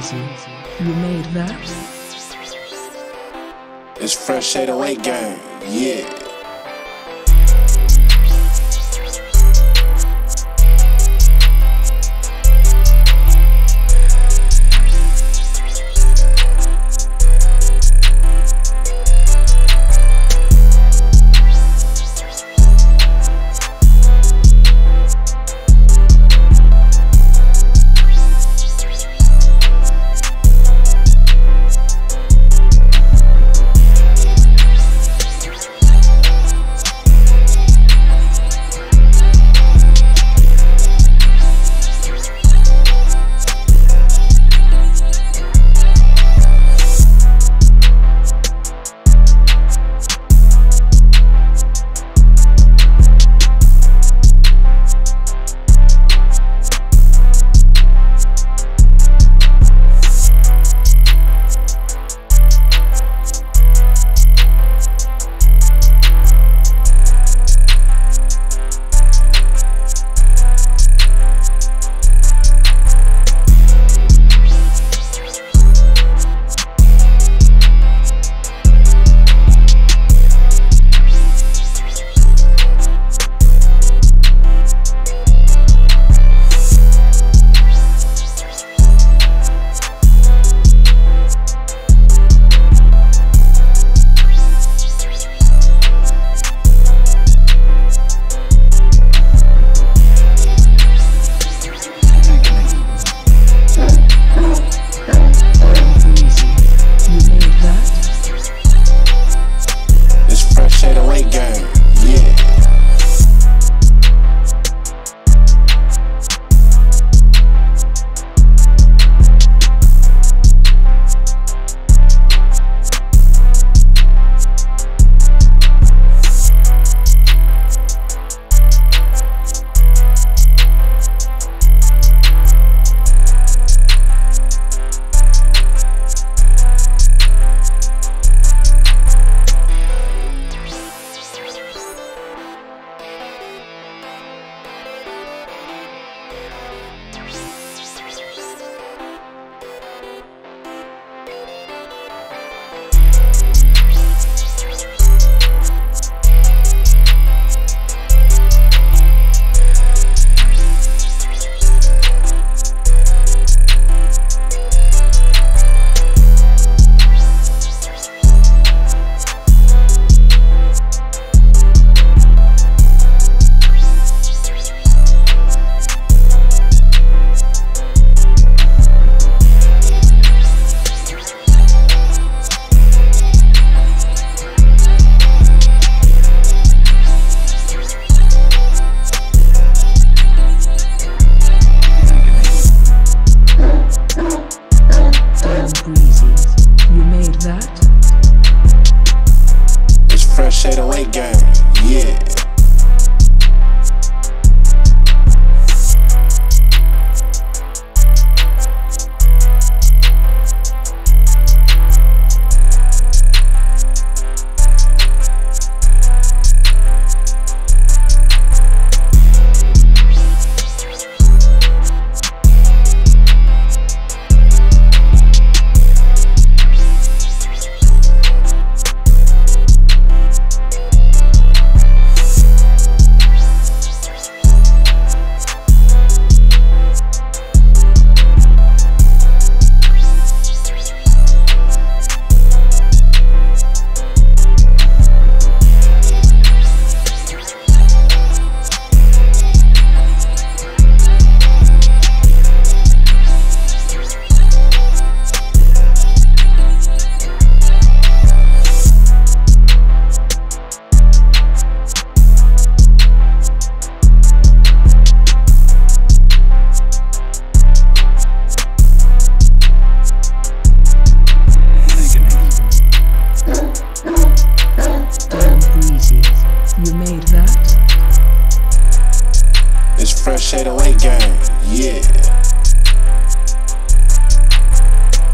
You made that? It's fresh 808 gang, yeah. 808 gang. Yeah.